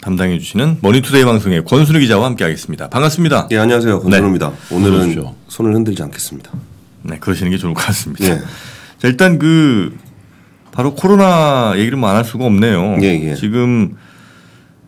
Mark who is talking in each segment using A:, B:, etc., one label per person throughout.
A: 담당해 주시는 머니투데이 방송의 권순우 기자와 함께하겠습니다. 반갑습니다.
B: 예, 안녕하세요. 권순우입니다. 네. 오늘은 그러십시오. 손을 흔들지 않겠습니다.
A: 네, 그러시는 게 좋을 것 같습니다. 예. 자, 일단 그 바로 코로나 얘기를 뭐안할 수가 없네요. 예, 예. 지금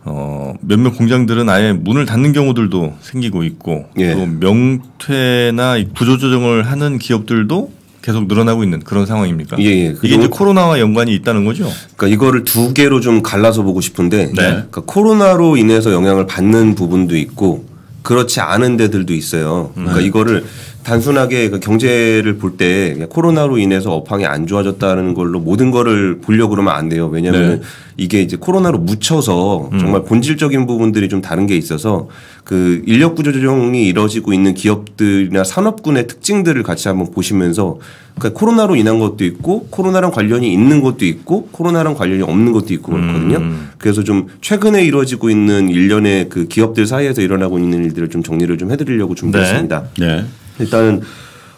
A: 어, 몇몇 공장들은 아예 문을 닫는 경우들도 생기고 있고 예. 또 명퇴나 구조조정을 하는 기업들도 계속 늘어나고 있는 그런 상황입니까? 예, 예. 이게 이제 코로나와 연관이 있다는 거죠?
B: 그러니까 이거를 두 개로 좀 갈라서 보고 싶은데 네. 그러니까 코로나로 인해서 영향을 받는 부분도 있고 그렇지 않은 데들도 있어요. 그러니까 네. 이거를 단순하게 그 경제를 볼 때 코로나로 인해서 업황이 안 좋아졌다는 걸로 모든 거를 보려고 그러면 안 돼요. 왜냐하면 네. 이게 이제 코로나로 묻혀서 음. 정말 본질적인 부분들이 좀 다른 게 있어서 그 인력 구조 조정이 이루어지고 있는 기업들이나 산업군의 특징들을 같이 한번 보시면서 그러니까 코로나로 인한 것도 있고 코로나랑 관련이 있는 것도 있고 코로나랑 관련이 없는 것도 있고 그렇거든요. 음. 그래서 좀 최근에 이루어지고 있는 일련의 그 기업들 사이에서 일어나고 있는 일들을 좀 정리를 좀 해드리려고 준비했습니다. 네. 네. 일단은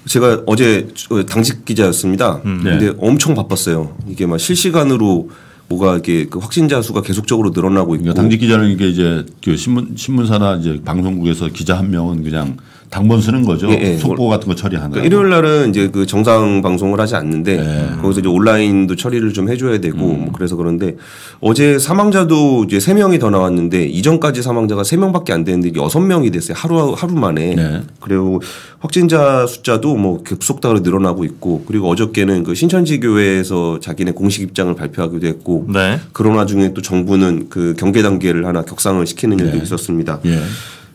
B: 제가 어제 당직 기자였습니다. 음. 네. 근데 엄청 바빴어요. 이게 막 실시간으로 뭐가 이렇게 그 확진자 수가 계속적으로 늘어나고 있고.
C: 그러니까 당직 기자는 이게 이제 그 신문 신문사나 이제 방송국에서 기자 한 명은 그냥 당번 쓰는 거죠. 예, 예. 속보 같은 거 처리하는.
B: 그러니까 일요일 날은 이제 그 정상 방송을 하지 않는데 예. 거기서 이제 온라인도 처리를 좀 해줘야 되고 음. 뭐 그래서 그런데 어제 사망자도 이제 세 명이 더 나왔는데 이전까지 사망자가 세 명밖에 안 되는데 여섯 명이 됐어요. 하루 하루 만에. 네. 그리고 확진자 숫자도 뭐 급속도로 늘어나고 있고 그리고 어저께는 그 신천지 교회에서 자기네 공식 입장을 발표하기도 했고 네. 그러나 중에 또 정부는 그 경계 단계를 하나 격상을 시키는 일도 네. 있었습니다.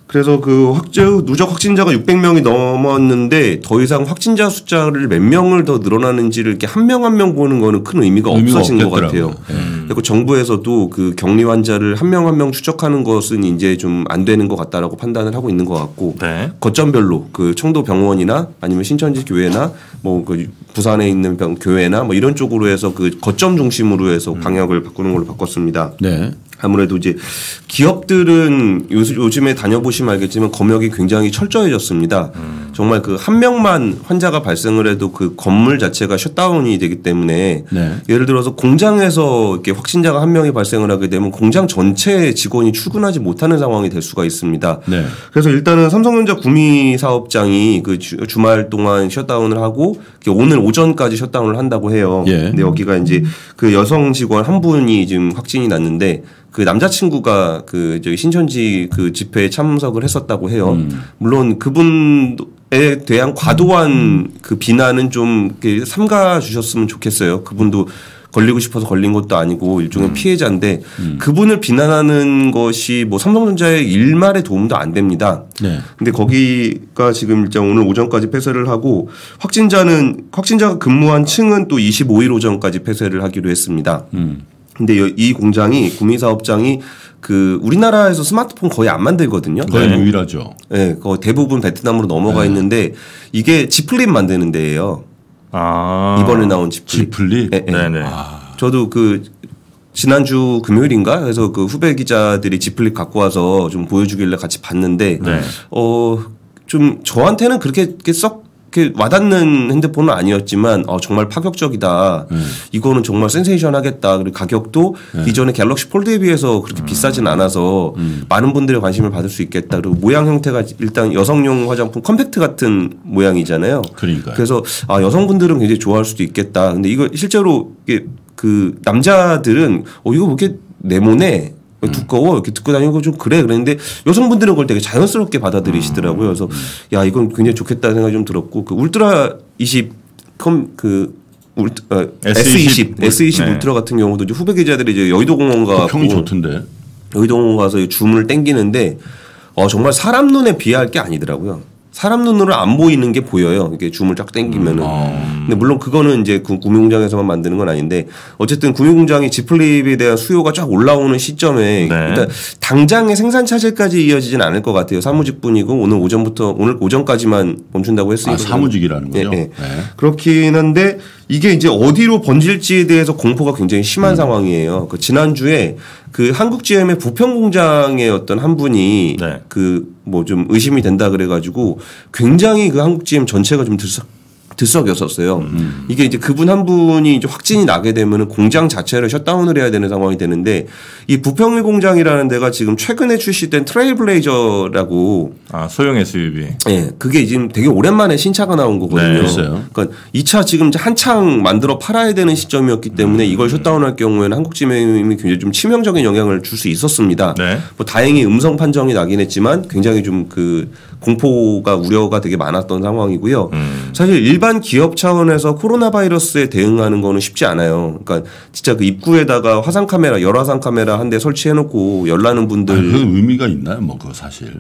B: 예. 그래서 그 확진 누적 확진자가 600명이 넘었는데 더 이상 확진자 숫자를 몇 명을 더 늘어나는지를 이렇게 한 명 한명 보는 거는 큰 의미가, 의미가 없어진 없겠더라고요. 것 같아요. 음. 그리고 정부에서도 그 격리 환자를 한명 한 명 추적하는 것은 이제 좀 안 되는 것 같다라고 판단을 하고 있는 것 같고 네. 거점별로 그 청도 병원이나 아니면 신천지 교회나 뭐 그 부산에 있는 병 교회나 뭐 이런 쪽으로 해서 그 거점 중심으로 해서 음. 방역을 바꾸는 걸로 바꿨습니다. 네. 아무래도 이제 기업들은 요즘에 다녀보시면 알겠지만 검역이 굉장히 철저해졌습니다. 음. 정말 그 한 명만 환자가 발생을 해도 그 건물 자체가 셧다운이 되기 때문에 네. 예를 들어서 공장에서 이렇게 확진자가 한 명이 발생을 하게 되면 공장 전체 직원이 출근하지 못하는 상황이 될 수가 있습니다. 네. 그래서 일단은 삼성전자 구미 사업장이 그 주, 말 동안 셧다운을 하고 오늘 오전까지 셧다운을 한다고 해요. 예. 근데 여기가 이제 그 여성 직원 한 분이 지금 확진이 났는데 그 남자친구가 그 저기 신천지 그 집회에 참석을 했었다고 해요. 음. 물론 그분에 대한 과도한 그 비난은 좀 삼가 주셨으면 좋겠어요. 그분도 걸리고 싶어서 걸린 것도 아니고 일종의 음. 피해자인데 음. 그분을 비난하는 것이 뭐 삼성전자의 일말의 도움도 안 됩니다. 네. 근데 거기가 지금 일단 오늘 오전까지 폐쇄를 하고 확진자는 확진자가 근무한 층은 또 25일 오전까지 폐쇄를 하기로 했습니다. 음. 근데 이 공장이 구미 사업장이 그 우리나라에서 스마트폰 거의 안 만들거든요.
C: 거의 네. 유일하죠.
B: 네, 거 대부분 베트남으로 넘어가 네. 있는데 이게 지플립 만드는 데예요. 아 이번에 나온 지플립.
C: 지플립. 네,
B: 네. 네. 아. 저도 그 지난주 금요일인가 해서 그 후배 기자들이 지플립 갖고 와서 좀 보여주길래 같이 봤는데 네. 어좀 저한테는 그렇게 썩 그 와닿는 핸드폰은 아니었지만 어, 정말 파격적이다. 음. 이거는 정말 센세이션하겠다. 그리고 가격도 음. 기존의 갤럭시 폴드에 비해서 그렇게 음. 비싸진 않아서 음. 많은 분들의 관심을 받을 수 있겠다. 그리고 모양 형태가 일단 여성용 화장품 컴팩트 같은 모양이잖아요.
C: 그러니까
B: 그래서 아 여성분들은 굉장히 좋아할 수도 있겠다. 근데 이거 실제로 이게 그 남자들은 어 이거 뭐 이렇게 네모네 음. 두꺼워 이렇게 듣고 다니고 좀 그래 그랬는데 여성분들은 그걸 되게 자연스럽게 받아들이시더라고요. 그래서 음. 야 이건 굉장히 좋겠다는 생각이 좀 들었고 그 울트라 20컴그 울트, 어, S20 S20 네. 울트라 같은 경우도 이제 후배 기자들이 이제 여의도 공원
C: 가그 평이 좋던데
B: 여의도 공원 가서 줌을 땡기는데 어 정말 사람 눈에 비할 게 아니더라고요. 사람 눈으로 안 보이는 게 보여요. 이게 줌을 쫙 당기면은. 음. 근데 물론 그거는 이제 그 구미공장에서만 만드는 건 아닌데 어쨌든 구미공장이 지플립에 대한 수요가 쫙 올라오는 시점에 네. 일단 당장의 생산 차질까지 이어지진 않을 것 같아요. 사무직뿐이고 오늘 오전부터 오늘 오전까지만 멈춘다고 했으니까. 아,
C: 사무직이라는 거죠. 네, 네.
B: 네. 그렇긴 한데 이게 이제 어디로 번질지에 대해서 공포가 굉장히 심한 음. 상황이에요. 그 지난주에 그 한국 GM의 부평 공장의 어떤 한 분이 네. 그뭐 좀 의심이 된다 그래가지고 굉장히 그 한국 GM 전체가 좀 들썩 들썩였었어요. 음. 이게 이제 그분 한 분이 이제 확진이 나게 되면 공장 자체를 shutdown을 해야 되는 상황이 되는데 이 부평리 공장이라는 데가 지금 최근에 출시된 트레일블레이저라고
A: 아 소형 SUV. 예,
B: 네, 그게 지금 되게 오랜만에 신차가 나온 거거든요. 네, 그러니까 이 차 지금 한창 만들어 팔아야 되는 시점이었기 때문에 음. 이걸 shutdown할 경우에는 한국 GM이 굉장히 좀 치명적인 영향을 줄 수 있었습니다. 네. 뭐 다행히 음성 판정이 나긴 했지만 굉장히 좀 그 공포가 우려가 되게 많았던 상황이고요. 음. 사실 일반 기업 차원에서 코로나 바이러스에 대응하는 거는 쉽지 않아요. 그러니까 진짜 그 입구에다가 화상 카메라, 열화상 카메라 한 대 설치해 놓고 열나는 분들
C: 아니, 그 의미가 있나요? 뭐 그 사실.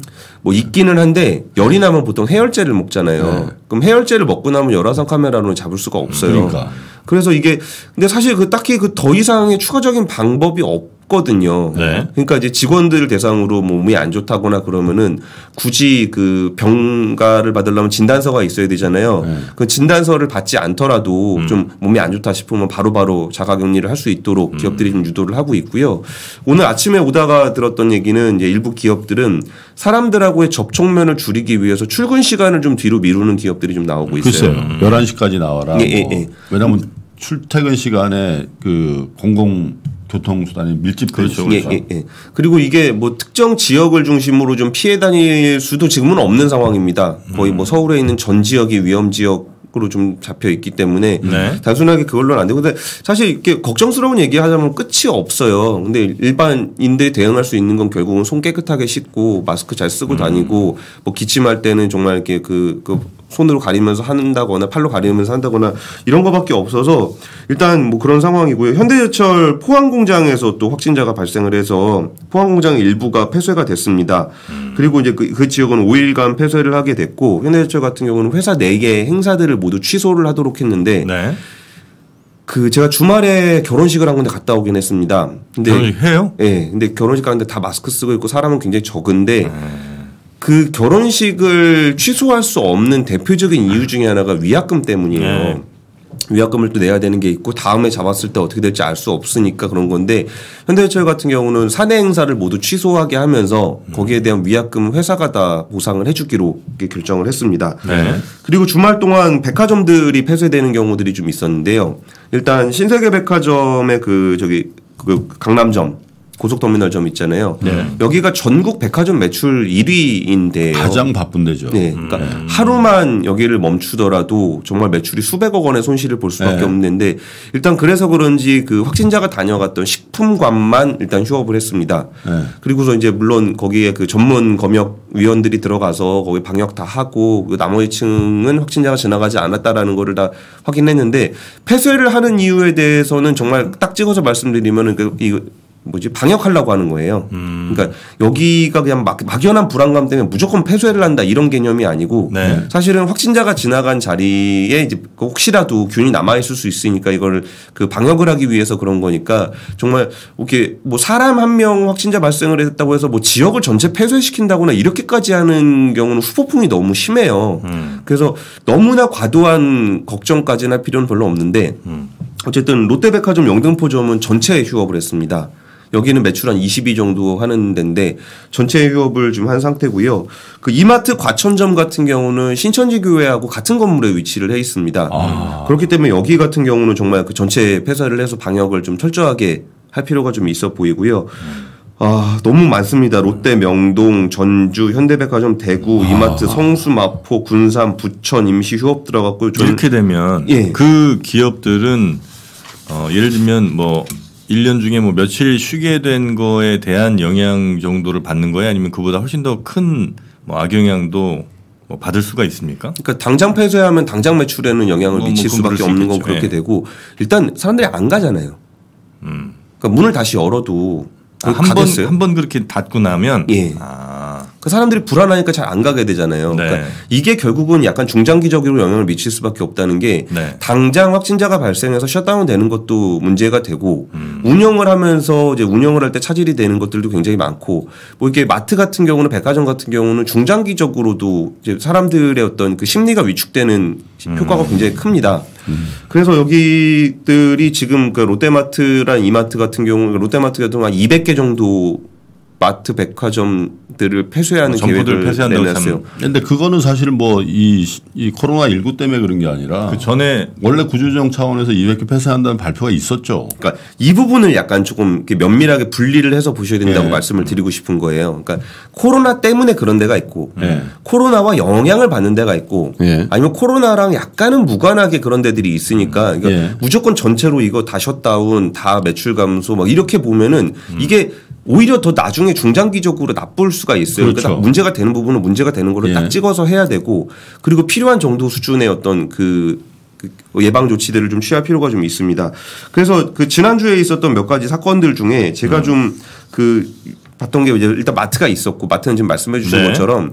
B: 뭐 있기는 한데 열이 나면 보통 해열제를 먹잖아요. 네. 그럼 해열제를 먹고 나면 열화상 카메라로는 잡을 수가 없어요. 그러니까. 그래서 이게 근데 사실 그 딱히 그 더 이상의 추가적인 방법이 없 없거든요. 네. 그러니까 이제 직원들 대상으로 뭐 몸이 안 좋다거나 그러면은 굳이 그 병가를 받으려면 진단서가 있어야 되잖아요. 네. 그 진단서를 받지 않더라도 음. 좀 몸이 안 좋다 싶으면 바로바로 바로 자가격리를 할 수 있도록 음. 기업들이 좀 유도를 하고 있고요. 오늘 아침에 오다가 들었던 얘기는 이제 일부 기업들은 사람들하고의 접촉면을 줄이기 위해서 출근 시간을 좀 뒤로 미루는 기업들이 좀 나오고 있어요.
C: 글쎄요. 음. 11시까지 나와라. 예, 예, 예. 왜냐하면 출퇴근 시간에 그 공공 교통수단이 밀집돼 그렇죠, 그렇죠. 예, 예,
B: 그리고 이게 뭐 특정 지역을 중심으로 좀 피해 다닐 수도 지금은 없는 상황입니다. 거의 뭐 음. 서울에 있는 전 지역이 위험 지역 으로 좀 잡혀 있기 때문에 네. 단순하게 그걸로는 안 되고 근데 사실 이렇게 걱정스러운 얘기 하자면 끝이 없어요. 근데 일반인들 대응할 수 있는 건 결국은 손 깨끗하게 씻고 마스크 잘 쓰고 음. 다니고 뭐 기침할 때는 정말 이렇게 그, 그 손으로 가리면서 한다거나 팔로 가리면서 한다거나 이런 거밖에 없어서 일단 뭐 그런 상황이고요. 현대제철 포항 공장에서 또 확진자가 발생을 해서 포항 공장 일부가 폐쇄가 됐습니다. 음. 그리고 이제 그, 그 지역은 5일간 폐쇄를 하게 됐고 현대제철 같은 경우는 회사 4개 행사들을 모두 취소를 하도록 했는데 네. 그 제가 주말에 결혼식을 한 군데 갔다 오긴 했습니다.
A: 근데 해요?
B: 예. 네, 근데 결혼식 가는데 다 마스크 쓰고 있고 사람은 굉장히 적은데 음. 그 결혼식을 취소할 수 없는 대표적인 이유 중에 하나가 위약금 때문이에요. 네. 위약금을 또 내야 되는 게 있고 다음에 잡았을 때 어떻게 될지 알 수 없으니까 그런 건데 현대제철 같은 경우는 사내 행사를 모두 취소하게 하면서 거기에 대한 위약금 회사가 다 보상을 해주기로 결정을 했습니다. 네. 그리고 주말 동안 백화점들이 폐쇄되는 경우들이 좀 있었는데요. 일단 신세계 백화점의 그 저기 그 강남점 고속터미널점 있잖아요. 네. 여기가 전국 백화점 매출 1위인데요.
C: 가장 바쁜 데죠.
B: 네. 그러니까 음. 하루만 여기를 멈추더라도 정말 매출이 수백억 원의 손실을 볼 수밖에 네. 없는데 일단 그래서 그런지 그 확진자가 다녀갔던 식품관만 일단 휴업을 했습니다. 네. 그리고서 이제 물론 거기에 그 전문 검역 위원들이 들어가서 거기 방역 다 하고 그 나머지 층은 확진자가 지나가지 않았다라는 거를 다 확인했는데 폐쇄를 하는 이유에 대해서는 정말 딱 찍어서 말씀드리면은 그이 뭐지 방역하려고 하는 거예요. 음. 그러니까 여기가 그냥 막, 막연한 불안감 때문에 무조건 폐쇄를 한다 이런 개념이 아니고 네. 사실은 확진자가 지나간 자리에 이제 그 혹시라도 균이 남아 있을 수 있으니까 이걸 그 방역을 하기 위해서 그런 거니까 정말 이렇게 뭐 사람 한 명 확진자 발생을 했다고 해서 뭐 지역을 전체 폐쇄시킨다거나 이렇게까지 하는 경우는 후폭풍이 너무 심해요. 음. 그래서 너무나 과도한 걱정까지는 할 필요는 별로 없는데 음. 어쨌든 롯데백화점 영등포점은 전체 휴업을 했습니다. 여기는 매출 한22 정도 하는 데인데 전체 휴업을 좀 한 상태고요. 그 이마트 과천점 같은 경우는 신천지 교회하고 같은 건물에 위치를 해 있습니다. 아. 그렇기 때문에 여기 같은 경우는 정말 그 전체 폐쇄를 해서 방역을 좀 철저하게 할 필요가 좀 있어 보이고요. 아, 너무 많습니다. 롯데, 명동, 전주, 현대백화점, 대구, 아. 이마트, 성수, 마포, 군산, 부천 임시 휴업 들어갔고
A: 이렇게 되면 예. 그 기업들은 어, 예를 들면 뭐 1년 중에 뭐 며칠 쉬게 된 거에 대한 영향 정도를 받는 거예요? 아니면 그보다 훨씬 더 큰 뭐 악영향도 뭐 받을 수가 있습니까?
B: 그러니까 당장 폐쇄하면 당장 매출에는 영향을 뭐, 뭐 미칠 뭐 수밖에 없는 건 그렇게 네. 되고 일단 사람들이 안 가잖아요. 음. 그러니까 문을 다시 열어도
A: 아, 한번 한 번 그렇게 닫고 나면
B: 예. 아. 그 사람들이 불안하니까 잘 안 가게 되잖아요. 네. 그러니까 이게 결국은 약간 중장기적으로 영향을 미칠 수밖에 없다는 게 네. 당장 확진자가 발생해서 셧다운 되는 것도 문제가 되고 음. 운영을 하면서 이제 운영을 할 때 차질이 되는 것들도 굉장히 많고 뭐 이게 마트 같은 경우는 백화점 같은 경우는 중장기적으로도 이제 사람들의 어떤 그 심리가 위축되는 음. 효과가 굉장히 큽니다. 음. 그래서 여기들이 지금 그 롯데마트랑 이마트 같은 경우 롯데마트 같은 경우 한 200개 정도 마트 백화점들을 폐쇄하는 어, 계획을 내놨어요.
C: 그런데 그거는 사실 뭐이 이 코로나 19 때문에 그런 게 아니라 그 전에 원래 구조조정 차원에서 200개 폐쇄한다는 발표가 있었죠.
B: 그러니까 이 부분을 약간 조금 면밀하게 분리를 해서 보셔야 된다고 네. 말씀을 드리고 싶은 거예요. 그러니까 코로나 때문에 그런 데가 있고 네. 코로나와 영향을 받는 데가 있고 네. 아니면 코로나랑 약간은 무관하게 그런 데들이 있으니까 그러니까 예. 무조건 전체로 이거 다 셧다운 다 매출 감소 막 이렇게 보면은 음. 이게 오히려 더 나중에 중장기적으로 나쁠 수가 있어요. 그러니까 그렇죠. 그러니까 문제가 되는 부분은 문제가 되는 거를 예. 딱 찍어서 해야 되고 그리고 필요한 정도 수준의 어떤 그, 그 예방 조치들을 좀 취할 필요가 좀 있습니다. 그래서 그 지난주에 있었던 몇 가지 사건들 중에 제가 음. 좀그 봤던 게 이제 일단 마트가 있었고 마트는 지금 말씀해 주신 네. 것처럼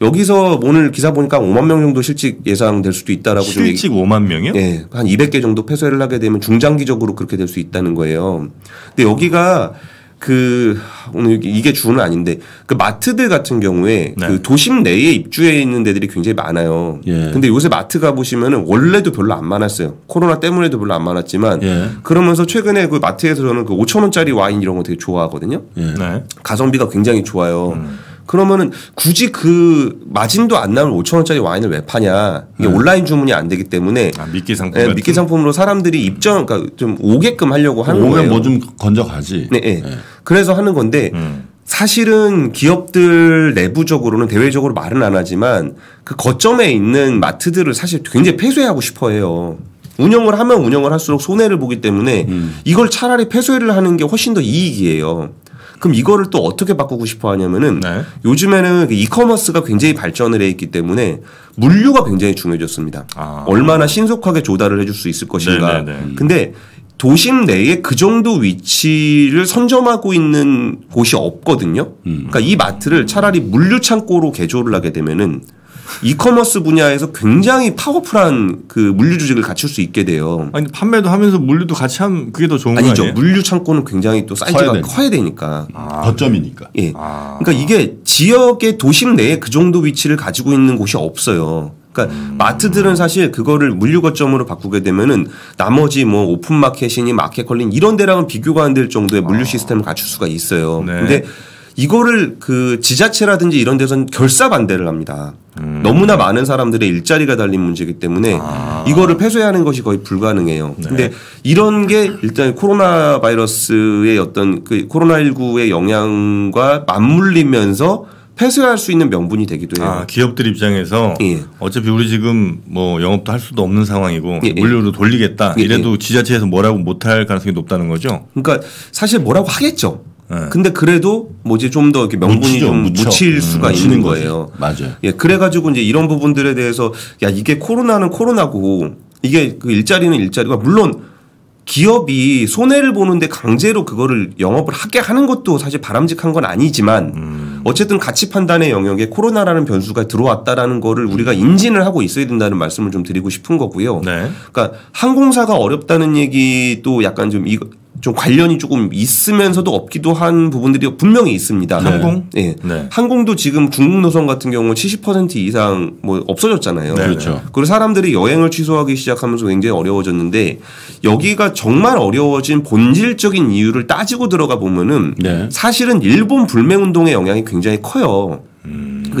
B: 여기서 오늘 기사 보니까 5만 명 정도 실직 예상될 수도 있다라고
A: 실직 좀 실직 5만 명이요?
B: 네, 한 200개 정도 폐쇄를 하게 되면 중장기적으로 그렇게 될 수 있다는 거예요. 근데 여기가 그 오늘 이게 주는 아닌데 그 마트들 같은 경우에 네. 그 도심 내에 입주해 있는 데들이 굉장히 많아요. 예. 근데 요새 마트 가 보시면은 원래도 별로 안 많았어요. 코로나 때문에도 별로 안 많았지만 예. 그러면서 최근에 그 마트에서 저는 그 5천 원짜리 와인 이런 거 되게 좋아하거든요. 예. 네. 가성비가 굉장히 좋아요. 음. 그러면은 굳이 그 마진도 안 나올 5천 원짜리 와인을 왜 파냐? 이게 네. 온라인 주문이 안 되기 때문에
A: 아, 미끼 상품
B: 네, 미끼 상품으로 사람들이 입점 그러니까 좀 오게끔 하려고 하는
C: 오면 거예요. 뭐좀 건져가지.
B: 네, 네. 네. 그래서 하는 건데 음. 사실은 기업들 내부적으로는 대외적으로 말은 안 하지만 그 거점에 있는 마트들을 사실 굉장히 폐쇄하고 싶어해요. 운영을 하면 운영을 할수록 손해를 보기 때문에 음. 이걸 차라리 폐쇄를 하는 게 훨씬 더 이익이에요. 그럼 이거를 또 어떻게 바꾸고 싶어 하냐면은 네. 요즘에는 그 이커머스가 굉장히 발전을 해 있기 때문에 물류가 굉장히 중요해졌습니다. 아. 얼마나 신속하게 조달을 해줄 수 있을 것인가. 네네네. 네, 네. 근데 도심 내에 그 정도 위치를 선점하고 있는 곳이 없거든요. 음. 그러니까 이 마트를 차라리 물류 창고로 개조를 하게 되면은 이커머스 분야에서 굉장히 powerful한 그 물류 조직을 갖출 수 있게 돼요.
A: 아니 판매도 하면서 물류도 같이 하면 그게 더 좋은 거 아니죠?
B: 물류 창고는 굉장히 또 사이즈가 커야, 커야 되니까.
C: 아. 거점이니까.
B: 예. 아. 그러니까 이게 지역의 도심 내에 그 정도 위치를 가지고 있는 곳이 없어요. 그러니까 음. 마트들은 사실 그거를 물류 거점으로 바꾸게 되면은 나머지 뭐 오픈 마켓이니 마켓컬리 이런 데랑은 비교가 안 될 정도의 물류 아. 시스템을 갖출 수가 있어요. 네. 근데 이거를 그 지자체라든지 이런 데서는 결사 반대를 합니다. 음. 너무나 많은 사람들의 일자리가 달린 문제이기 때문에 아. 이거를 폐쇄하는 것이 거의 불가능해요. 네. 근데 이런 게 일단 코로나 바이러스의 어떤 그 코로나19의 영향과 맞물리면서 폐쇄할 수 있는 명분이 되기도 해요.
A: 아, 기업들 입장에서 예. 어차피 우리 지금 뭐 영업도 할 수도 없는 상황이고 예. 예. 물류로 돌리겠다. 예. 이래도 예. 지자체에서 뭐라고 못할 가능성이 높다는 거죠.
B: 그러니까 사실 뭐라고 하겠죠. 네. 근데 그래도 뭐지 좀 더 이렇게 명분이 묻히죠, 좀 묻혀. 묻힐 음, 수가 있는 거예요.
C: 맞아요.
B: 예, 그래가지고 이제 이런 부분들에 대해서 야 이게 코로나는 코로나고 이게 그 일자리는 일자리가 물론 기업이 손해를 보는데 강제로 그거를 영업을 하게 하는 것도 사실 바람직한 건 아니지만 음. 어쨌든 가치 판단의 영역에 코로나라는 변수가 들어왔다라는 거를 우리가 인지를 하고 있어야 된다는 말씀을 좀 드리고 싶은 거고요. 네. 그러니까 항공사가 어렵다는 얘기도 약간 좀 이거 좀 관련이 조금 있으면서도 없기도 한 부분들이 분명히 있습니다.
A: 항공?
B: 네. 네. 항공도 지금 중국 노선 같은 경우 70% 이상 뭐 없어졌잖아요.
C: 네. 그렇죠.
B: 그리고 사람들이 여행을 취소하기 시작하면서 굉장히 어려워졌는데 여기가 정말 어려워진 본질적인 이유를 따지고 들어가 보면은 네. 사실은 일본 불매 운동의 영향이 굉장히 커요.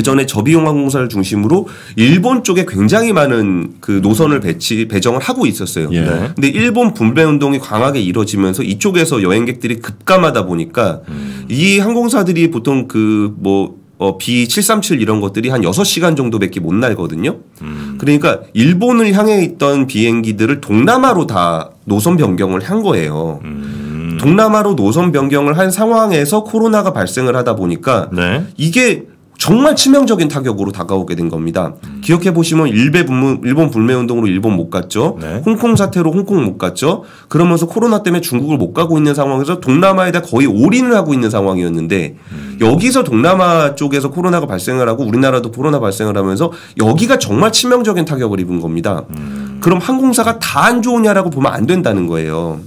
B: 음. 그 전에 저비용 항공사를 중심으로 일본 쪽에 굉장히 많은 그 노선을 배치 배정을 하고 있었어요. 예. 네. 근데 일본 분배 운동이 강하게 이뤄지면서 이쪽에서 여행객들이 급감하다 보니까 음. 이 항공사들이 보통 그뭐 어, B737 이런 것들이 한 6시간 정도밖에 못 날거든요. 음. 그러니까 일본을 향해 있던 비행기들을 동남아로 다 노선 변경을 한 거예요. 음. 동남아로 노선 변경을 한 상황에서 코로나가 발생을 하다 보니까 네. 이게 정말 치명적인 타격으로 다가오게 된 겁니다. 음. 기억해 보시면 일베 분무, 일본 불매 운동으로 일본 못 갔죠. 네. 홍콩 사태로 홍콩 못 갔죠. 그러면서 코로나 때문에 중국을 못 가고 있는 상황에서 동남아에다 거의 올인을 하고 있는 상황이었는데 음. 여기서 동남아 쪽에서 코로나가 발생을 하고 우리나라도 코로나 발생을 하면서 여기가 정말 치명적인 타격을 입은 겁니다. 음. 그럼 항공사가 다 안 좋으냐라고 보면 안 된다는 거예요.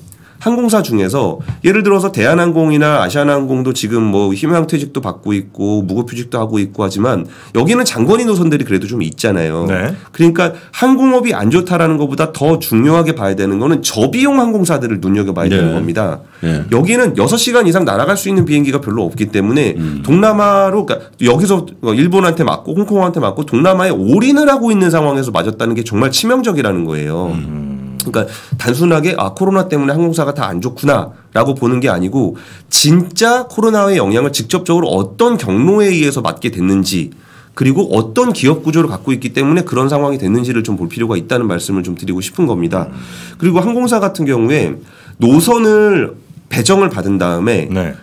B: 항공사 중에서 예를 들어서 대한항공이나 아시아나항공도 지금 뭐 희망퇴직도 받고 있고 무급휴직도 하고 있고 하지만 여기는 장거리 노선들이 그래도 좀 있잖아요. 네. 그러니까 항공업이 안 좋다라는 것보다 더 중요하게 봐야 되는 거는 저비용 항공사들을 눈여겨봐야 네. 되는 겁니다. 네. 여기는 6시간 이상 날아갈 수 있는 비행기가 별로 없기 때문에 음. 동남아로 그러니까 여기서 일본한테 맞고 홍콩한테 맞고 동남아에 올인을 하고 있는 상황에서 맞았다는 게 정말 치명적이라는 거예요. 음. 그러니까 단순하게 아 코로나 때문에 항공사가 다 안 좋구나라고 보는 게 아니고 진짜 코로나의 영향을 직접적으로 어떤 경로에 의해서 맞게 됐는지 그리고 어떤 기업 구조를 갖고 있기 때문에 그런 상황이 됐는지를 좀 볼 필요가 있다는 말씀을 좀 드리고 싶은 겁니다. 그리고 항공사 같은 경우에 노선을 배정을 받은 다음에 네.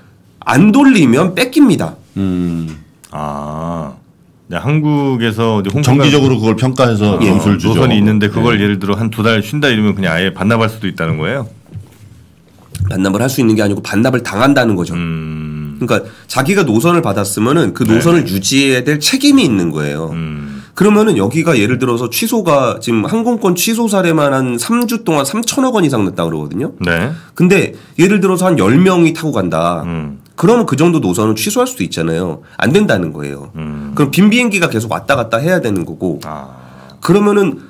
B: 안 돌리면 뺏깁니다. 음.
A: 아. 네, 한국에서
C: 정기적으로 그걸 평가해서
A: 예. 점수를 주죠. 노선이 있는데 그걸 예. 를 들어 한 두 달 쉰다 이러면 그냥 아예 반납할 수도 있다는 거예요.
B: 반납을 할 수 있는 게 아니고 반납을 당한다는 거죠. 음. 그러니까 자기가 노선을 받았으면은 그 노선을 네. 유지해야 될 책임이 있는 거예요. 음. 그러면은 여기가 예를 들어서 취소가 지금 항공권 취소 사례만 한 3주 동안 3천억 원 이상 냈다 그러거든요. 네. 근데 예를 들어서 한 10명이 타고 간다. 음. 그러면 그 정도 노선은 취소할 수도 있잖아요. 안 된다는 거예요. 음. 그럼 빈 비행기가 계속 왔다 갔다 해야 되는 거고. 아. 그러면은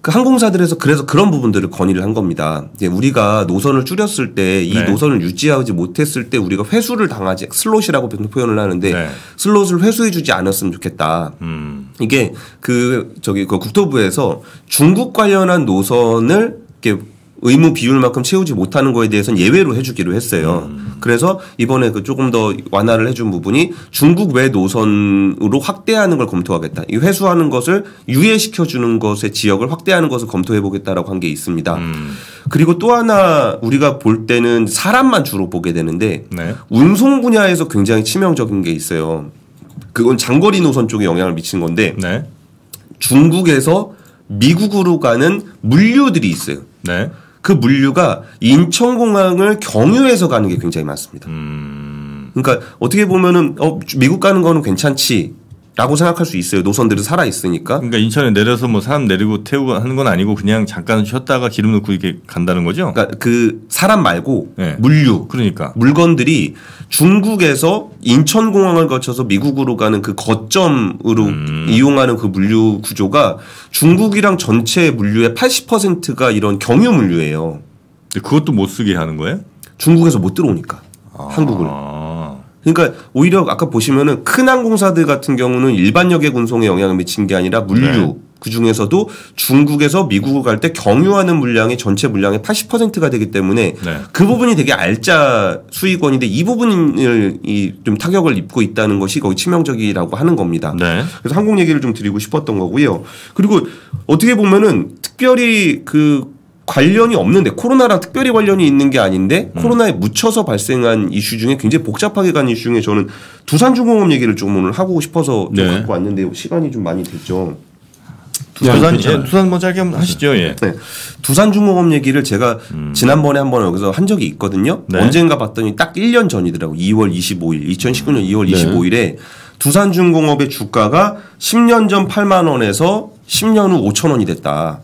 B: 그 항공사들에서 그래서 그런 부분들을 건의를 한 겁니다. 이제 우리가 노선을 줄였을 때이 네. 노선을 유지하지 못했을 때 우리가 회수를 당하지 슬롯이라고 표현을 하는데 네. 슬롯을 회수해주지 않았으면 좋겠다. 음. 이게 그 저기 그 국토부에서 중국 관련한 노선을 이렇게 의무 비율만큼 채우지 못하는 거에 대해서는 예외로 해주기로 했어요. 음. 그래서 이번에 그 조금 더 완화를 해준 부분이 중국 외 노선으로 확대하는 걸 검토하겠다. 이 회수하는 것을 유예시켜 주는 것의 지역을 확대하는 것을 검토해 보겠다라고 한 게 있습니다. 음. 그리고 또 하나 우리가 볼 때는 사람만 주로 보게 되는데 네. 운송 분야에서 굉장히 치명적인 게 있어요. 그건 장거리 노선 쪽에 영향을 미치는 건데 네. 중국에서 미국으로 가는 물류들이 있어요. 네. 그 물류가 인천공항을 경유해서 가는 게 굉장히 많습니다. 음. 그러니까 어떻게 보면은 어 미국 가는 거는 괜찮지. 라고 생각할 수 있어요. 노선들이 살아 있으니까.
A: 그러니까 인천에 내려서 뭐 사람 내리고 태우고 하는 건 아니고 그냥 잠깐 쉬었다가 기름 넣고 이렇게 간다는 거죠.
B: 그러니까 그 사람 말고 네. 물류, 그러니까 물건들이 중국에서 인천공항을 거쳐서 미국으로 가는 그 거점으로 음. 이용하는 그 물류 구조가 중국이랑 전체 물류의 80%가 이런 경유 물류예요.
A: 그것도 못 쓰게 하는 거예요?
B: 중국에서 못 들어오니까 아. 한국을. 그러니까 오히려 아까 보시면은 큰 항공사들 같은 경우는 일반 여객 운송에 영향을 미친 게 아니라 물류 네. 그 중에서도 중국에서 미국을 갈 때 경유하는 물량이 전체 물량의 80%가 되기 때문에 네. 그 부분이 되게 알짜 수익원인데 이 부분을 좀 타격을 입고 있다는 것이 거의 치명적이라고 하는 겁니다. 네. 그래서 항공 얘기를 좀 드리고 싶었던 거고요. 그리고 어떻게 보면은 특별히 그 관련이 없는데 코로나랑 특별히 관련이 있는 게 아닌데 음. 코로나에 묻혀서 발생한 이슈 중에 굉장히 복잡하게 간 이슈 중에 저는 두산중공업 얘기를 좀 오늘 하고 싶어서 좀 네. 갖고 왔는데 시간이 좀 많이 됐죠.
A: 두산, 예, 두산 뭐 짧게 한번 하시죠. 예. 네.
B: 두산중공업 얘기를 제가 음. 지난번에 한 번 여기서 한 적이 있거든요. 네. 언젠가 봤더니 딱 1년 전이더라고. 2월 25일, 2019년 2월 네. 25일에 두산중공업의 주가가 10년 전 8만 원에서 10년 후 5천 원이 됐다.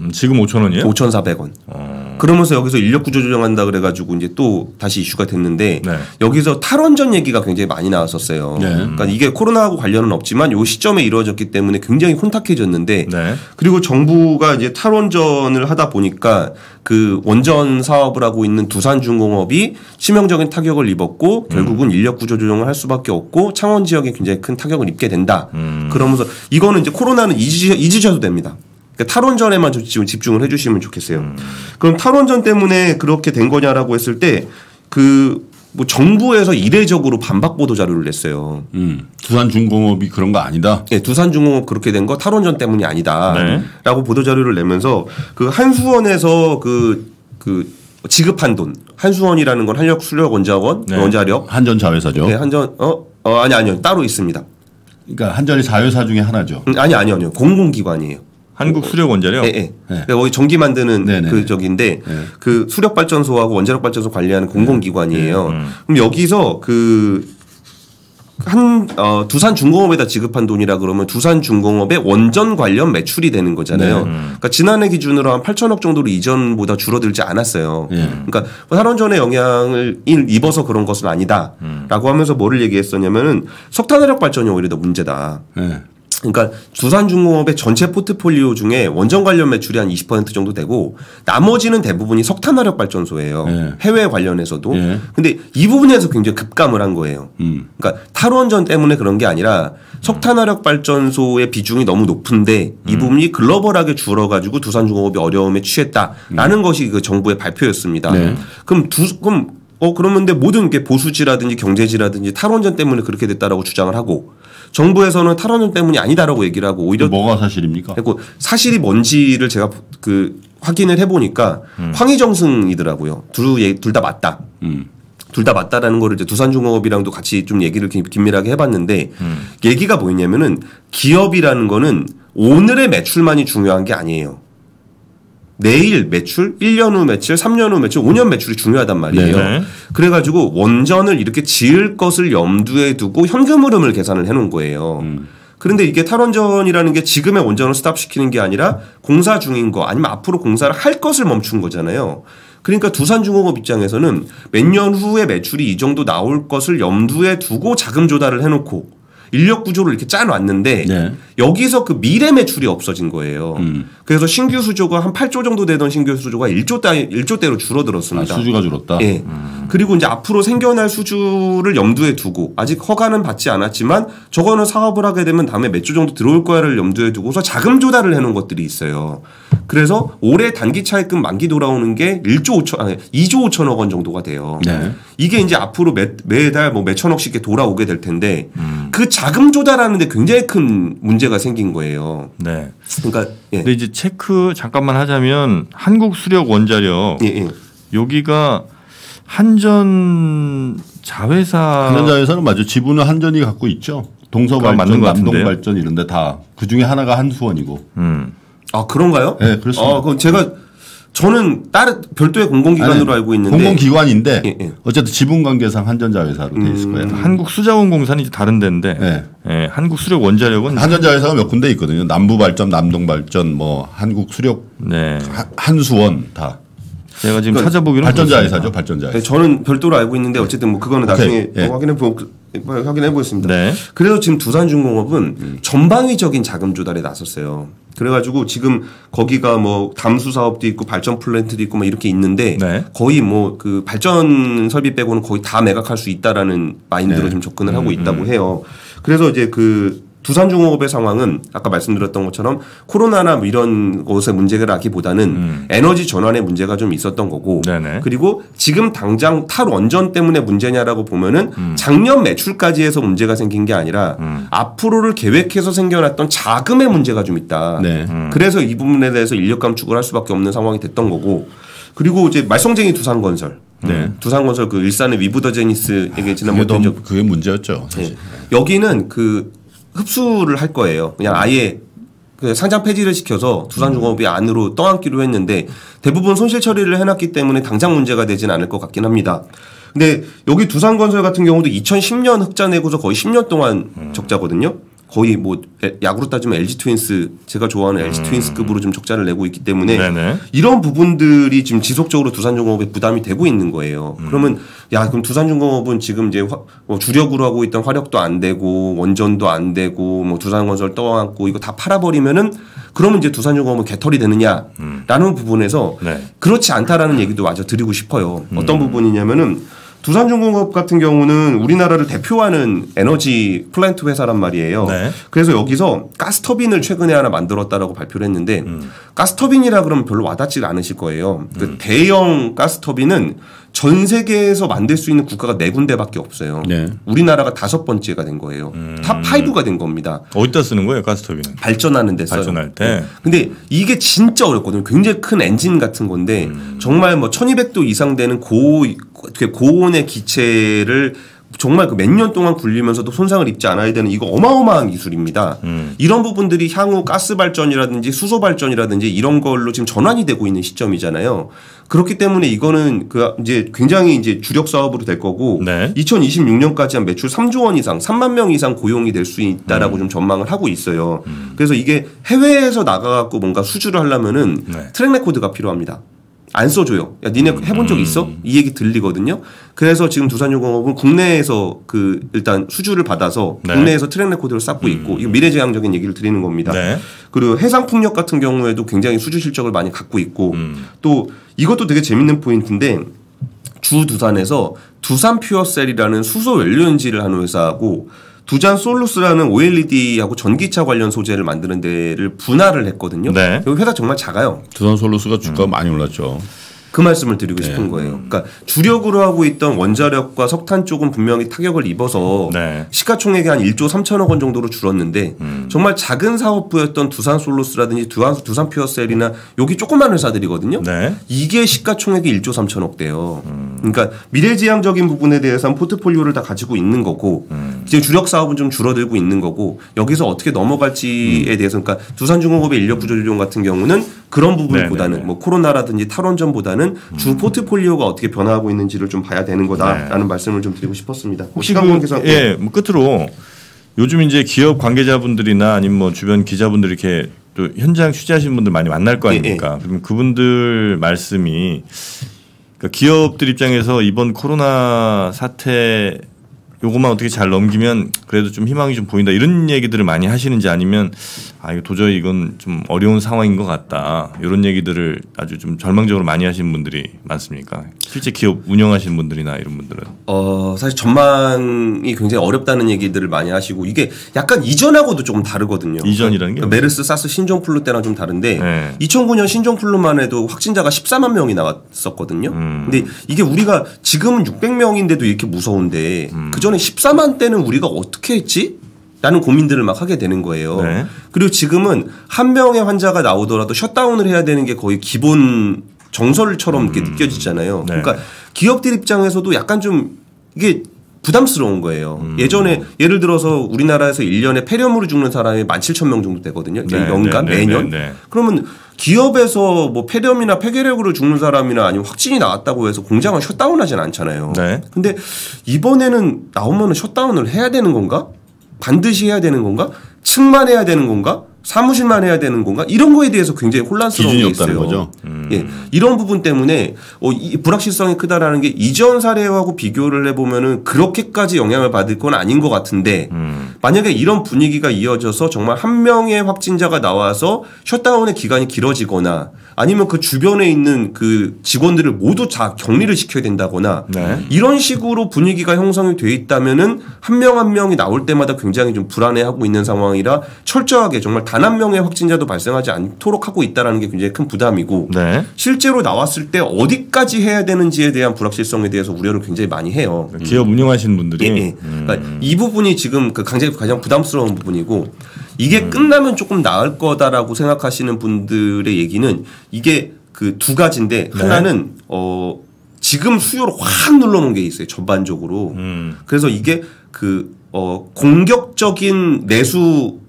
A: 음, 지금 5천 원이에요?
B: 5,400원. 어. 그러면서 여기서 인력 구조 조정한다 그래가지고 이제 또 다시 이슈가 됐는데 네. 여기서 탈원전 얘기가 굉장히 많이 나왔었어요. 네. 그러니까 이게 코로나하고 관련은 없지만 요 시점에 이루어졌기 때문에 굉장히 혼탁해졌는데 네. 그리고 정부가 이제 탈원전을 하다 보니까 그 원전 사업을 하고 있는 두산중공업이 치명적인 타격을 입었고 결국은 음. 인력 구조 조정을 할 수밖에 없고 창원 지역에 굉장히 큰 타격을 입게 된다. 음. 그러면서 이거는 이제 코로나는 잊으셔도 됩니다. 그러니까 탈원전에만 지금 집중을 해주시면 좋겠어요. 음. 그럼 탈원전 때문에 그렇게 된 거냐라고 했을 때그 뭐 정부에서 이례적으로 반박 보도 자료를 냈어요.
C: 음. 두산중공업이 그런 거 아니다.
B: 네, 두산중공업 그렇게 된 거 탈원전 때문이 아니다라고 네. 보도 자료를 내면서 그 한수원에서 그그 지급한 돈 한수원이라는 건 한력 수력 원자원 네. 원자력
C: 한전 자회사죠.
B: 네, 한전 어, 어 아니 아니요 따로 있습니다.
C: 그러니까 한전이 자회사 중에 하나죠.
B: 음, 아니 아니요 아니요 공공기관이에요.
A: 한국 수력 원자력.
B: 네, 네. 네. 거기 전기 만드는 네네. 그 저기인데 네. 그 수력 발전소하고 원자력 발전소 관리하는 공공기관이에요. 네. 음. 그럼 여기서 그 한 어, 두산 중공업에다 지급한 돈이라 그러면 두산 중공업의 원전 관련 매출이 되는 거잖아요. 네. 그러니까 지난해 기준으로 한 8천억 정도로 이전보다 줄어들지 않았어요. 네. 그러니까 탈원전의 영향을 입어서 그런 것은 아니다라고 음. 하면서 뭐를 얘기했었냐면은 석탄화력 발전이 오히려 더 문제다. 네. 그러니까 두산중공업의 전체 포트폴리오 중에 원전 관련 매출이 한 20% 정도 되고 나머지는 대부분이 석탄화력 발전소예요. 네. 해외 관련해서도. 네. 근데 이 부분에서 굉장히 급감을 한 거예요. 음. 그러니까 탈원전 때문에 그런 게 아니라 석탄화력 발전소의 비중이 너무 높은데 이 음. 부분이 글로벌하게 줄어가지고 두산중공업이 어려움에 취했다라는 음. 것이 그 정부의 발표였습니다. 네. 그럼 두 그럼 어 그러면 근데 모든 게 보수지라든지 경제지라든지 탈원전 때문에 그렇게 됐다라고 주장을 하고 정부에서는 탈원전 때문이 아니다라고 얘기를 하고 오히려
C: 뭐가 사실입니까?
B: 그리고 사실이 뭔지를 제가 그 확인을 해보니까 음. 황희정승이더라고요. 둘다 맞다. 음. 둘다 맞다라는 거를 이제 두산중공업이랑도 같이 좀 얘기를 긴밀하게 해봤는데 음. 얘기가 뭐였냐면은 기업이라는 거는 오늘의 매출만이 중요한 게 아니에요. 내일 매출, 1년 후 매출, 3년 후 매출, 5년 매출이 중요하단 말이에요. 네. 그래가지고 원전을 이렇게 지을 것을 염두에 두고 현금 흐름을 계산을 해놓은 거예요. 음. 그런데 이게 탈원전이라는 게 지금의 원전을 스탑시키는 게 아니라 공사 중인 거 아니면 앞으로 공사를 할 것을 멈춘 거잖아요. 그러니까 두산중공업 입장에서는 몇 년 후에 매출이 이 정도 나올 것을 염두에 두고 자금 조달을 해놓고 인력 구조를 이렇게 짜놨는데 네. 여기서 그 미래 매출이 없어진 거예요. 음. 그래서 신규 수조가 한 8조 정도 되던 신규 수조가 1조 대 1조대로 줄어들었습니다.
C: 아, 수주가 줄었다.
B: 예. 음. 그리고 이제 앞으로 생겨날 수주를 염두에 두고 아직 허가는 받지 않았지만 저거는 사업을 하게 되면 다음에 몇 조 정도 들어올 거야를 염두에 두고서 자금 조달을 해 놓은 것들이 있어요. 그래서 올해 단기 차입금 만기 돌아오는 게 1조 5천 아니 2조 5천억 원 정도가 돼요. 네. 이게 이제 앞으로 매, 매달 뭐 몇천억씩 돌아오게 될 텐데 음. 그 자금 조달하는데 굉장히 큰 문제가 생긴 거예요.
A: 네. 그러니까 예. 근데 이제 체크 잠깐만 하자면 한국 수력 원자력 예, 예. 여기가 한전 자회사
C: 한전 자회사는 맞죠. 지분은 한전이 갖고 있죠. 동서발전, 남동발전 이런데 다 그 중에 하나가 한수원이고. 음.
B: 아 그런가요?
C: 네, 그렇습니다.
B: 아, 그럼 제가 저는 다른 별도의 공공기관으로 아니, 알고 있는데
C: 공공기관인데 예, 예. 어쨌든 지분 관계상 한전자회사로 돼 있을 거예요. 음.
A: 한국수자원공사는 이제 다른 데인데 네. 예, 한국수력 원자력은
C: 한전자회사가 몇 군데 있거든요. 남부발전, 남동발전, 뭐 한국수력, 네. 한수원 다.
A: 제가 지금 그러니까 찾아보기는
C: 발전자 회사죠, 발전자 회사.
B: 네, 저는 별도로 알고 있는데 어쨌든 뭐 그거는 나중에 네. 확인해 보 확인해 보겠습니다. 네. 그래서 지금 두산중공업은 음. 전방위적인 자금 조달에 나섰어요. 그래가지고 지금 거기가 뭐 담수 사업도 있고 발전 플랜트도 있고 뭐 이렇게 있는데 네. 거의 뭐 그 발전 설비 빼고는 거의 다 매각할 수 있다라는 마인드로 네. 좀 접근을 하고 음, 있다고 음. 해요. 그래서 이제 그 두산중공업의 상황은 아까 말씀드렸던 것처럼 코로나나 뭐 이런 것의 문제라기보다는 음. 에너지 전환의 문제가 좀 있었던 거고 네네. 그리고 지금 당장 탈원전 때문에 문제냐라고 보면은 음. 작년 매출까지 해서 문제가 생긴 게 아니라 음. 앞으로를 계획해서 생겨났던 자금의 문제가 좀 있다. 네. 음. 그래서 이 부분에 대해서 인력 감축을 할 수밖에 없는 상황이 됐던 거고 그리고 이제 말썽쟁이 두산건설 네. 음. 두산건설 그 일산의 위브더 제니스에게 지난번에
C: 그게 문제였죠. 사실. 네.
B: 여기는 그 흡수를 할 거예요. 그냥 아예 그 상장 폐지를 시켜서 두산중공업이 안으로 떠안기로 했는데 대부분 손실 처리를 해놨기 때문에 당장 문제가 되진 않을 것 같긴 합니다. 근데 여기 두산건설 같은 경우도 2010년 흑자 내고서 거의 10년 동안 적자거든요. 거의 뭐 야구로 따지면 LG 트윈스 제가 좋아하는 LG 음. 트윈스급으로 좀 적자를 내고 있기 때문에 네네. 이런 부분들이 지금 지속적으로 두산중공업에 부담이 되고 있는 거예요. 음. 그러면 야 그럼 두산중공업은 지금 이제 화, 뭐 주력으로 하고 있던 화력도 안 되고 원전도 안 되고 뭐 두산건설 떠안고 이거 다 팔아버리면은 그러면 이제 두산중공업은 개털이 되느냐라는 음. 부분에서 네. 그렇지 않다라는 얘기도 마저 드리고 싶어요. 어떤 음. 부분이냐면은 두산중공업 같은 경우는 우리나라를 대표하는 에너지 플랜트 회사란 말이에요. 네. 그래서 여기서 가스터빈을 최근에 하나 만들었다라고 발표를 했는데 음. 가스터빈이라 그러면 별로 와닿지가 않으실 거예요. 그 음. 대형 가스터빈은 전 세계에서 만들 수 있는 국가가 네 군데밖에 없어요. 네. 우리나라가 다섯 번째가 된 거예요. 음. top 5가 된 겁니다.
A: 어디다 쓰는 거예요, 가스터빈은?
B: 발전하는 데 써요.
A: 발전할 때. 네.
B: 근데 이게 진짜 어렵거든요. 굉장히 큰 엔진 같은 건데 음. 정말 뭐 1200도 이상 되는 고 고온의 기체를 정말 그 몇 년 동안 굴리면서도 손상을 입지 않아야 되는 이거 어마어마한 기술입니다. 음. 이런 부분들이 향후 가스 발전이라든지 수소 발전이라든지 이런 걸로 지금 전환이 되고 있는 시점이잖아요. 그렇기 때문에 이거는 그 이제 굉장히 이제 주력 사업으로 될 거고 네. 2026년까지 한 매출 3조 원 이상, 3만 명 이상 고용이 될 수 있다라고 음. 좀 전망을 하고 있어요. 음. 그래서 이게 해외에서 나가갖고 뭔가 수주를 하려면은 네. track record가 필요합니다. 안 써줘요. 야, 니네 음. 해본 적 있어? 이 얘기 들리거든요. 그래서 지금 두산중공업은 국내에서 그 일단 수주를 받아서 네. 국내에서 track record를 쌓고 음. 있고 이거 미래지향적인 얘기를 드리는 겁니다. 네. 그리고 해상풍력 같은 경우에도 굉장히 수주 실적을 많이 갖고 있고 음. 또 이것도 되게 재밌는 포인트인데 주 두산에서 두산 퓨어셀이라는 수소 연료연지를 하는 회사하고 두잔 솔루스라는 OLED하고 전기차 관련 소재를 만드는 데를 분할을 했거든요. 네. 여기 회사 정말 작아요.
C: 두산 솔루스가 주가가 음. 많이 올랐죠.
B: 그 말씀을 드리고 싶은 네. 거예요. 그러니까 주력으로 하고 있던 원자력과 석탄 쪽은 분명히 타격을 입어서 네. 시가총액이 한 1조 3천억 원 정도로 줄었는데 음. 정말 작은 사업부였던 두산 솔루스라든지 두산, 두산 퓨어셀이나 여기 조그만 회사들이거든요. 네. 이게 시가총액이 1조 3천억 대요. 음. 그러니까 미래지향적인 부분에 대해서는 포트폴리오를 다 가지고 있는 거고 음. 이제 주력 사업은 좀 줄어들고 있는 거고 여기서 어떻게 넘어갈지에 음. 대해서 그러니까 두산중공업의 인력 구조 조정 같은 경우는 그런 부분보다는 네네네. 뭐 코로나라든지 탈원전보다는 주 음. 포트폴리오가 어떻게 변화하고 있는지를 좀 봐야 되는 거다라는 네. 말씀을 좀 드리고 싶었습니다.
A: 혹시 그, 예, 뭐 끝으로 요즘 이제 기업 관계자분들이나 아니면 뭐 주변 기자분들 이렇게 또 현장 취재하시는 분들 많이 만날 거 예, 아닙니까? 예, 예. 그럼 그분들 말씀이 그러니까 기업들 입장에서 이번 코로나 사태 요것만 어떻게 잘 넘기면 그래도 좀 희망이 좀 보인다. 이런 얘기들을 많이 하시는지 아니면 아 이거 도저히 이건 좀 어려운 상황인 것 같다 이런 얘기들을 아주 좀 절망적으로 많이 하시는 분들이 많습니까? 실제 기업 운영하시는 분들이나 이런 분들은
B: 어 사실 전망이 굉장히 어렵다는 얘기들을 많이 하시고 이게 약간 이전하고도 조금 다르거든요.
A: 이전이라는 게
B: 그러니까 메르스, 사스, 신종플루 때랑 좀 다른데 네. 2009년 신종플루만 해도 확진자가 14만 명이 나왔었거든요. 음. 근데 이게 우리가 지금은 600명인데도 이렇게 무서운데 음. 그저 전에 14만 대는 우리가 어떻게 했지? 라는 고민들을 막 하게 되는 거예요. 네. 그리고 지금은 한 명의 환자가 나오더라도 셧다운을 해야 되는 게 거의 기본 정설처럼 이렇게 음. 느껴지잖아요. 네. 그러니까 기업들 입장에서도 약간 좀 이게 부담스러운 거예요. 음. 예전에 예를 들어서 우리나라에서 1년에 폐렴으로 죽는 사람이 17,000명 정도 되거든요. 네, 연간 네, 네, 매년. 네, 네, 그러면 기업에서 뭐 폐렴이나 폐결핵으로 죽는 사람이나 아니면 확진이 나왔다고 해서 공장을 셧다운하진 않잖아요. 네. 근데 이번에는 나오면은 셧다운을 해야 되는 건가? 반드시 해야 되는 건가? 측만 해야 되는 건가? 사무실만 해야 되는 건가? 이런 거에 대해서 굉장히 혼란스러운 게 있어요.
C: 거죠.
B: 음. 예. 이런 부분 때문에 어, 이 불확실성이 크다라는 게 이전 사례하고 비교를 해보면은 그렇게까지 영향을 받을 건 아닌 것 같은데 음. 만약에 이런 분위기가 이어져서 정말 한 명의 확진자가 나와서 셧다운의 기간이 길어지거나 아니면 그 주변에 있는 그 직원들을 모두 다 격리를 시켜야 된다거나 네. 이런 식으로 분위기가 형성이 돼 있다면은 한 명한 한 명이 나올 때마다 굉장히 좀 불안해하고 있는 상황이라 철저하게 정말 단 한 명의 확진자도 발생하지 않도록 하고 있다라는 게 굉장히 큰 부담이고 네. 실제로 나왔을 때 어디까지 해야 되는지에 대한 불확실성에 대해서 우려를 굉장히 많이 해요.
A: 기업 운영하시는 분들이 예, 예.
B: 그러니까 음. 이 부분이 지금 그 가장 가장 부담스러운 부분이고 이게 음. 끝나면 조금 나을 거다라고 생각하시는 분들의 얘기는 이게 그 두 가지인데 네. 하나는 어 지금 수요를 확 눌러놓은 게 있어요 전반적으로. 음. 그래서 이게 그 어 공격적인 내수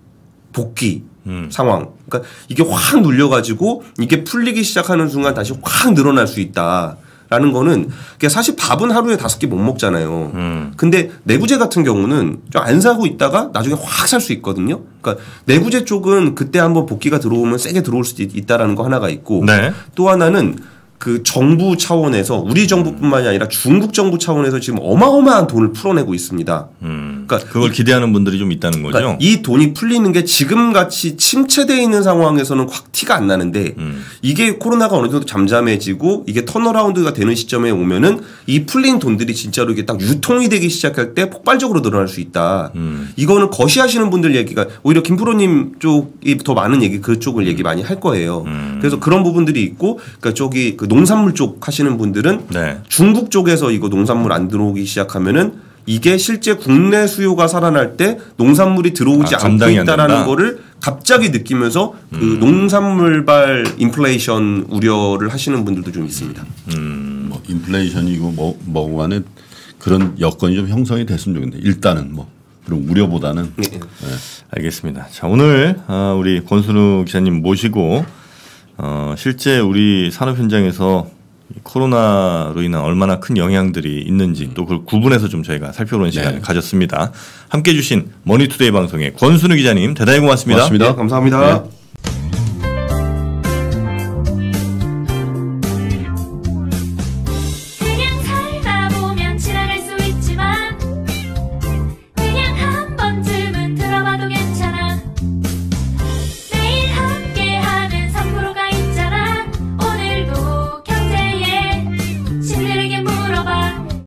B: 복귀 음. 상황. 그러니까 이게 확 눌려가지고 이게 풀리기 시작하는 순간 다시 확 늘어날 수 있다. 라는 거는 사실 밥은 하루에 다섯 개 못 먹잖아요. 음. 근데 내구재 같은 경우는 좀 안 사고 있다가 나중에 확 살 수 있거든요. 그러니까 내구재 쪽은 그때 한번 복귀가 들어오면 세게 들어올 수도 있다라는 거 하나가 있고 네. 또 하나는 그 정부 차원에서 우리 정부뿐만이 아니라 중국 정부 차원에서 지금 어마어마한 돈을 풀어내고 있습니다.
A: 음, 그러니까 그걸 기대하는 분들이 좀 있다는 거죠. 그러니까
B: 이 돈이 풀리는 게 지금 같이 침체돼 있는 상황에서는 확 티가 안 나는데 음. 이게 코로나가 어느 정도 잠잠해지고 이게 턴어라운드가 되는 시점에 오면은 이 풀린 돈들이 진짜로 이게 딱 유통이 되기 시작할 때 폭발적으로 늘어날 수 있다. 음. 이거는 거시하시는 분들 얘기가 오히려 김프로님 쪽이 더 많은 얘기 그쪽을 얘기 많이 할 거예요. 음. 그래서 그런 부분들이 있고 그러니까 저기 그 농산물 쪽 하시는 분들은 네. 중국 쪽에서 이거 농산물 안 들어오기 시작하면은 이게 실제 국내 수요가 살아날 때 농산물이 들어오지 아, 않고 있다라는 거를 갑자기 느끼면서 그 음. 그 농산물발 인플레이션 우려를 하시는 분들도 좀 있습니다.
C: 음, 뭐 인플레이션이고 뭐 뭐간에 그런 여건이 좀 형성이 됐으면 좋겠는데 일단은 뭐 그런 우려보다는 네. 네.
A: 알겠습니다. 자 오늘 어, 우리 권순우 기자님 모시고 어, 실제 우리 산업 현장에서 코로나로 인한 얼마나 큰 영향들이 있는지 음. 또 그걸 구분해서 좀 저희가 살펴보는 시간을 네. 가졌습니다. 함께 해주신 머니투데이 방송의 권순우 기자님 대단히 고맙습니다.
B: 고맙습니다. 네, 감사합니다. 네.